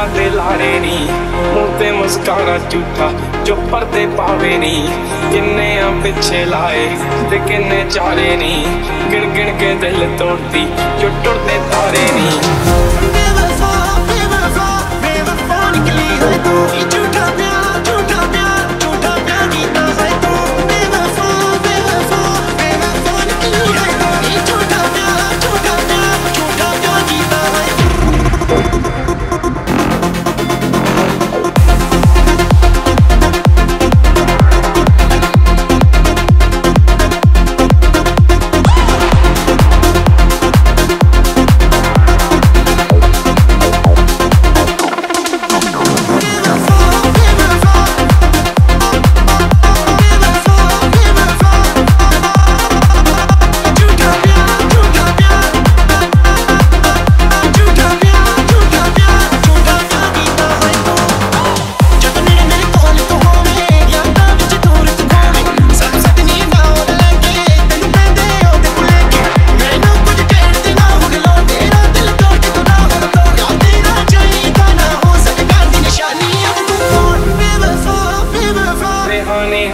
ਫੁੱਲਾਂ ਤੇ ਲਾਰੇ ਨੀ, ਮੂੰਹ ਤੇ ਮੁਸਕਾਰਾ ਝੂਠਾ ਜੋ ਤੇ ਪਾਵੇ ਨੀ। ਕਿੰਨੇ ਆ ਪਿੱਛੇ ਲਾਏ ਤੇ ਕਿੰਨੇ ਚਾਰੇ ਨੀ। ਗਿਣ ਗਿਣ ਕੇ ਦਿਲ ਤੋੜਦੀ ਚੁੱਟੜ ਤੇ ਤਾਰੇ ਨੀ।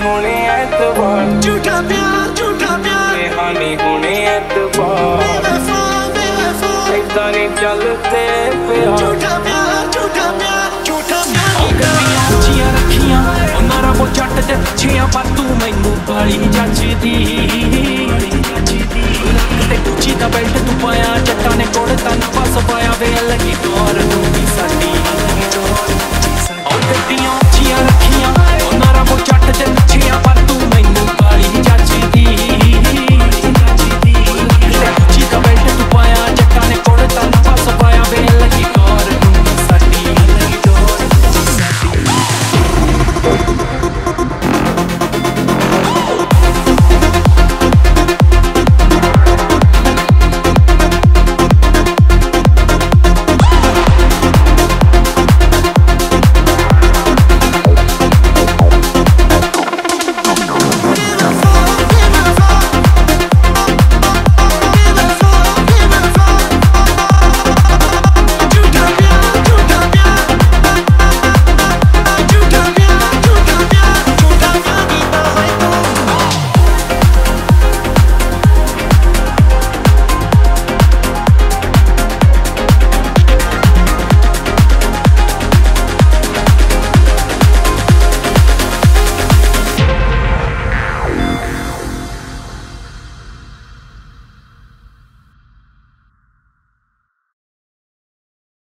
ਹੁਣੇ ਐਤਵਾਰ। ਝੂਠਾ ਪਿਆਰ ਝੂਠਾ ਪਿਆਰ। ਕਹਾਣੀ ਹੁਣੇ ਐਤਵਾਰ। ਬੇਵਫਾ ਬੇਵਫਾ। ਇਦਾਂ ਨਹੀਂ ਚੱਲਦੇ ਪਿਆਰ। ਝੂਠਾ